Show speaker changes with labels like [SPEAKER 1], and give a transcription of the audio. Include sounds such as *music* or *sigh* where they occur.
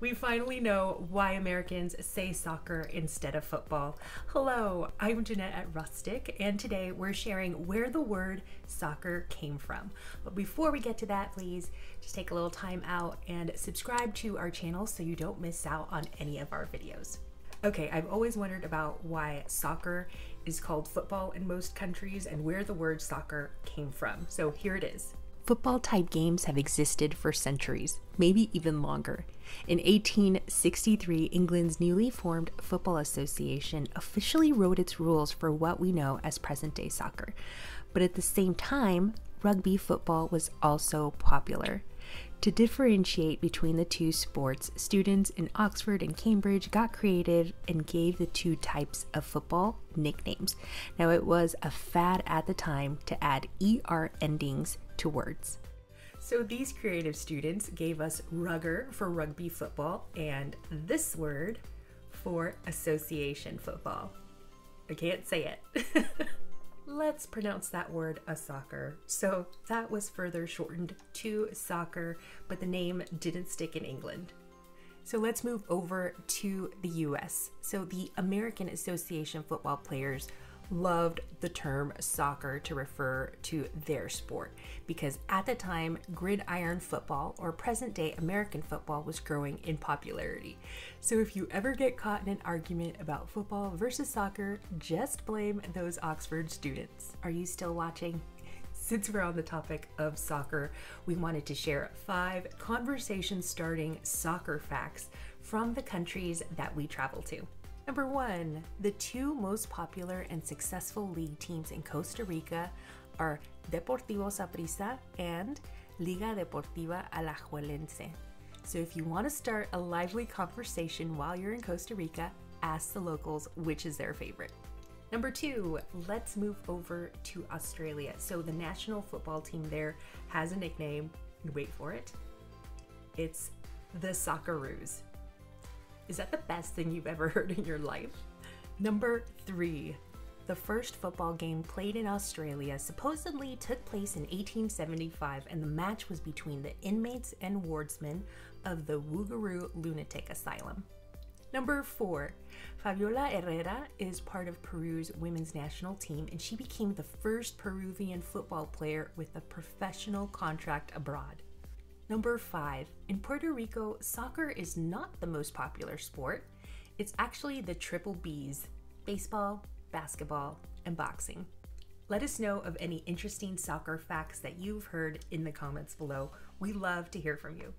[SPEAKER 1] We finally know why Americans say soccer instead of football. Hello, I'm Jeanette at Rustic, and today we're sharing where the word soccer came from. But before we get to that, please just take a little time out and subscribe to our channel so you don't miss out on any of our videos. Okay, I've always wondered about why soccer is called football in most countries and where the word soccer came from. So here it is. Football type games have existed for centuries, maybe even longer. In 1863, England's newly formed Football Association officially wrote its rules for what we know as present day soccer. But at the same time, rugby football was also popular. To differentiate between the two sports, students in Oxford and Cambridge got creative and gave the two types of football nicknames. Now, it was a fad at the time to add ER endings to words. So, these creative students gave us rugger for rugby football and this word for association football. I can't say it. *laughs* let's pronounce that word assoccer. So that was further shortened to soccer, but the name didn't stick in England. So let's move over to the US. So the American Association football players loved the term soccer to refer to their sport because at the time, gridiron football or present day American football was growing in popularity. So if you ever get caught in an argument about football versus soccer, just blame those Oxford students. Are you still watching? Since we're on the topic of soccer, we wanted to share five conversation starting soccer facts from the countries that we travel to. Number one, the two most popular and successful league teams in Costa Rica are Deportivo Saprissa and Liga Deportiva Alajuelense. So if you want to start a lively conversation while you're in Costa Rica, ask the locals which is their favorite. Number two, let's move over to Australia. So the national football team there has a nickname. Wait for it. It's the Socceroos. Is that the best thing you've ever *laughs* heard in your life? Number three, the first football game played in Australia supposedly took place in 1875, and the match was between the inmates and wardsmen of the Woogaroo Lunatic Asylum. Number four, Fabiola Herrera is part of Peru's women's national team, and she became the first Peruvian football player with a professional contract abroad. Number five, in Puerto Rico, soccer is not the most popular sport. It's actually the triple B's baseball, basketball, and boxing. Let us know of any interesting soccer facts that you've heard in the comments below. We love to hear from you.